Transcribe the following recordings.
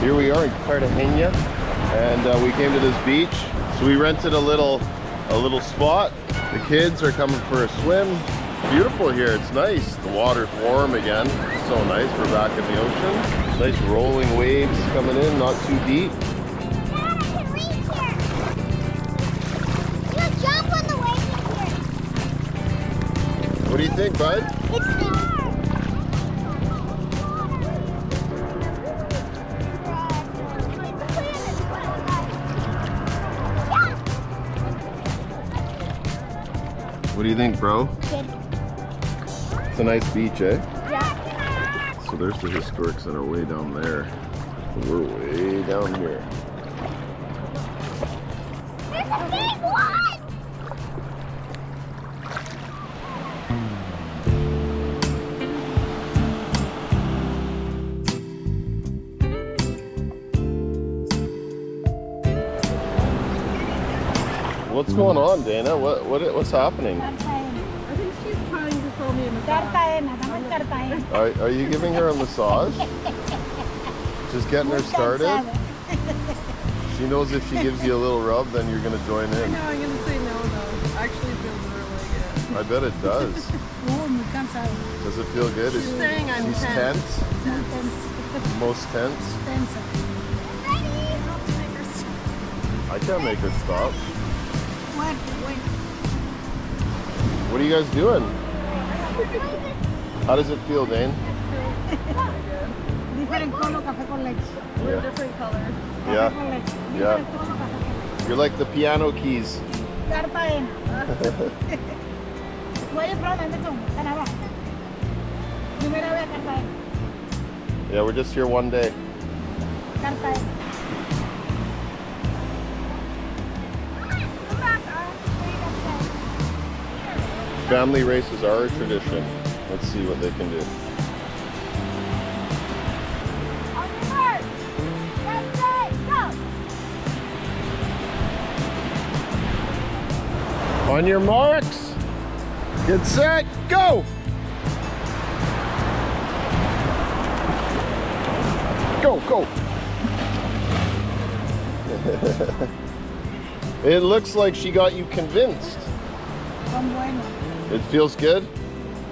Here we are in Cartagena, and uh, we came to this beach. So we rented a little, a little spot. The kids are coming for a swim. Beautiful here. It's nice. The water's warm again. It's so nice. We're back in the ocean. Nice rolling waves coming in, not too deep. Dad, I can reach here. You jump on the waves here. What do you think, bud? What do you think, bro? It's a nice beach, eh? Yeah. So there's the historic center way down there. We're way down here. There's a big one. What's going on, Dana? What what what's happening? I think she's trying to throw me a massage. Cartagena, estamos en Cartagena. Are, are you giving her a massage? Just getting her started? She knows if she gives you a little rub, then you're gonna join I in. know, I'm gonna say no though. Actually feels really good. I bet it does. Oh, muy cansado. Does it feel good? She's saying I'm she's tense. tense. Muy. Most tense. Tensa. I can't make her stop. Fuerte, bueno. What are you guys doing? How does it feel, Dane? Different color café con leche. We're Yeah. different colors. Yeah. con leche. Yeah. Different color café con leche. You're like the piano keys. Cartagena. Where you from, Anderson? Canadá. Primera vez a Cartagena. Yeah, we're just here one day. Cartagena. Family races are a tradition. Let's see what they can do. On your marks, get set, go! Go, go! it looks like she got you convinced. It feels good?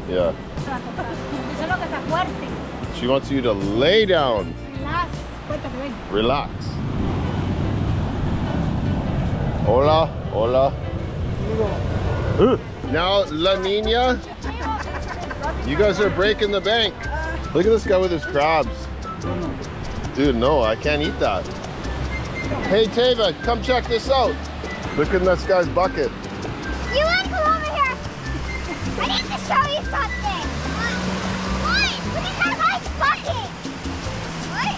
Yeah. Eso es lo que está fuerte. She wants you to lay down, Relax. Fuerte, que relax. Hola, hola. Now, La Nina, you guys are breaking the bank. Look at this guy with his crabs. Dude, no, I can't eat that. Hey, Tava, come check this out. Look at this guy's bucket. I need to show you something. What? Look at that nice bucket. What?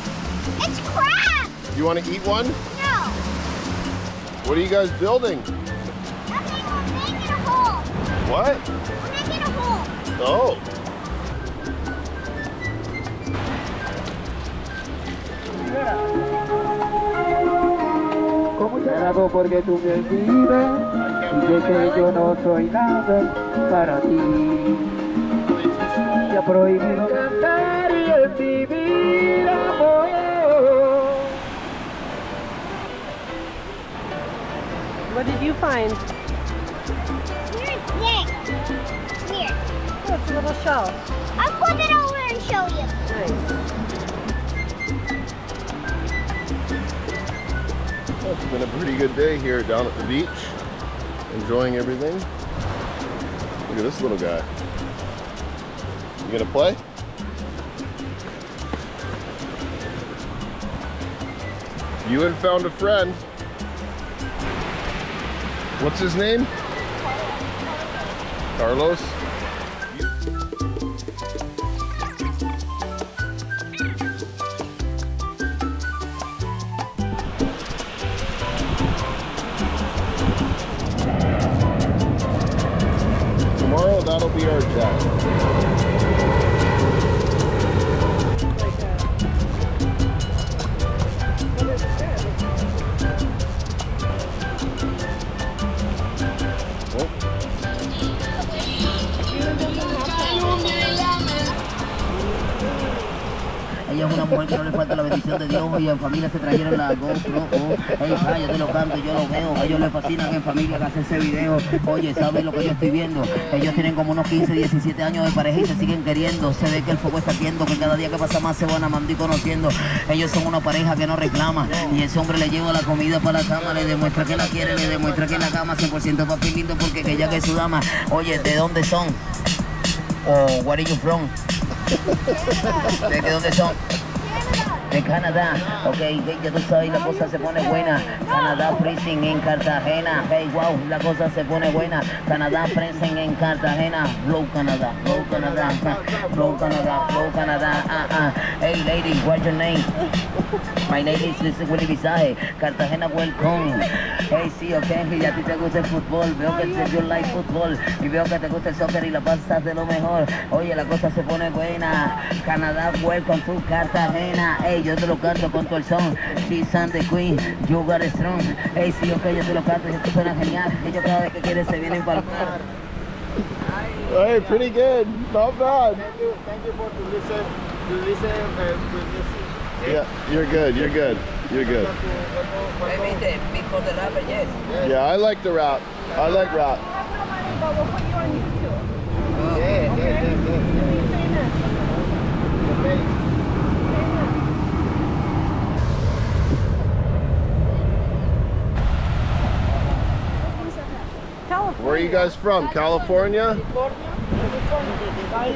It's crabs. You want to eat one? No. What are you guys building? Nothing. We're making a hole. What? We're making a hole. Oh. Como cerrado porque tú me olvidas y que yo no soy nada para ti. Te ha prohibido cantar y en mi vida voy What did you find? Here's Nick. Here. Oh, it's a little shell. I'll flip it over and show you. Nice. Well, it's been a pretty good day here down at the beach. Enjoying everything. Look at this little guy. You gonna play? You had found a friend. What's his name? Carlos. tomorrow, that'll be our job. Mujer que no le falta la bendición de Dios y en familia se trajeron la GoPro. Oh, hey, ah, yo te lo canto, yo lo veo. A ellos les fascinan en familia que hacen ese video. Oye, ¿sabes lo que yo estoy viendo? Ellos tienen como unos 15, 17 años de pareja y se siguen queriendo. Se ve que el fuego está ardiendo, que cada día que pasa más se van amando y conociendo. Ellos son una pareja que no reclama y ese hombre le lleva la comida para la cama, le demuestra que la quiere, le demuestra que la cama 100% papi lindo porque que ella que es su dama. Oye, ¿de dónde son? O where are you from? ¿De dónde son? De Canadá, ok, ya tú sabes, la cosa se pone buena. Canadá freezing en Cartagena, hey wow, la cosa se pone buena. Canadá freezing en Cartagena, flow Canadá, flow Canadá, flow Canadá, flow Canadá, ah ah. Hey lady, what's your name? My name is Luis Willy Visaje, Cartagena welcome. Hey sí, ok, y a ti te gusta el fútbol, veo que te you like fútbol y veo que te gusta el soccer y la pasas de lo mejor. Oye, la cosa se pone buena. Canadá welcome to Cartagena. Hey, yo te lo canto con todo el son. She's and the queen, you got it strong. Hey, sí, ok, yo te lo canto y esto suena genial. Ellos cada vez que quieren se vienen para. Hey, pretty good. Not bad. Thank you, thank you for to listen, to listen uh, with music. Yeah, you're good. You're good. You're good. me for the rapper, yes. Yeah, I like the rap. I like rap. But we'll put you on YouTube. Yeah, yeah, yeah, yeah. Where are you guys from? California?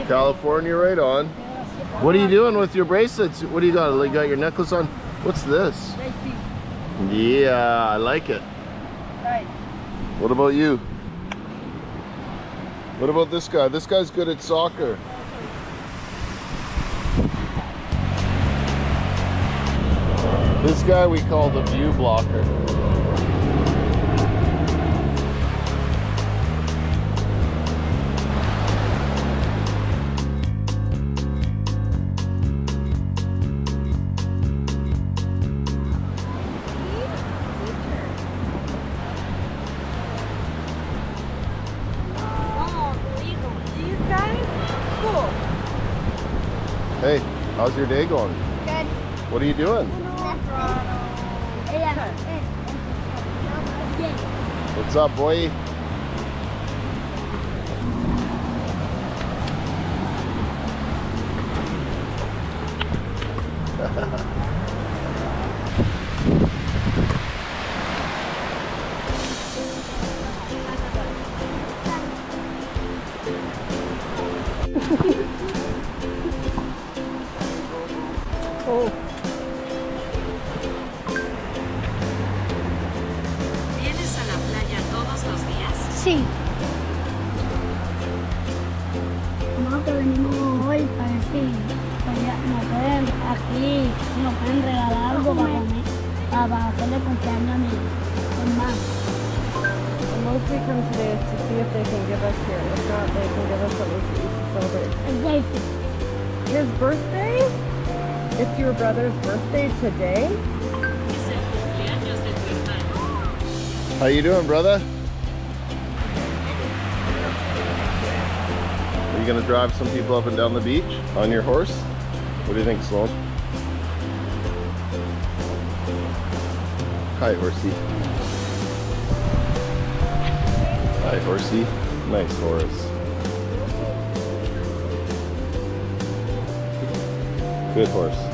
California, right on. What are you doing with your bracelets? What do you got? You got your necklace on? What's this? Yeah, I like it. What about you? What about this guy? This guy's good at soccer. This guy we call the view blocker. Hey, how's your day going? Good. What are you doing? What's up, boy? ¿Vienes hoy pues ya nos pueden aquí, pueden regalar algo para para, hacerle cumpleaños a mi hermano. Most we come today is to see if they can give us here. If not, they can give us something to eat to celebrate. His birthday? It's your brother's birthday today? How you doing, brother? Are you gonna drive some people up and down the beach on your horse? What do you think, Sloan? Hi, horsey. Hi, horsey. Nice horse. Good horse.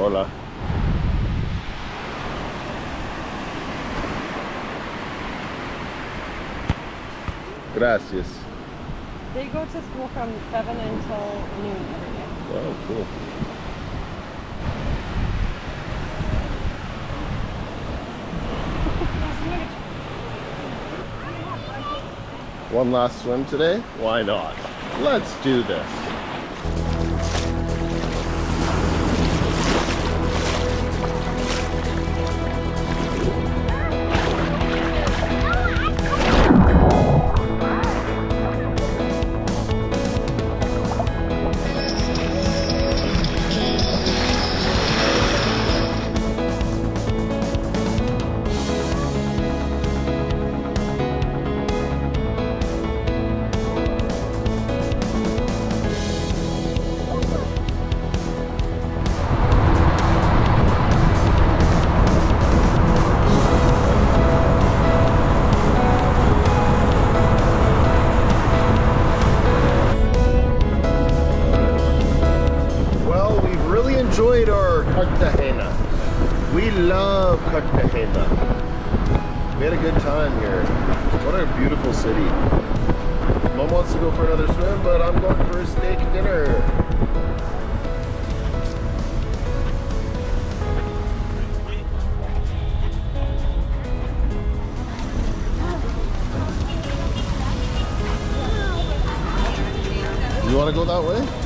Hola. Gracias. They go to school from 7 until noon every day. Oh, cool. One last swim today? Why not? Let's do this. Here. What a beautiful city. Mom wants to go for another swim, but I'm going for a steak dinner. You want to go that way?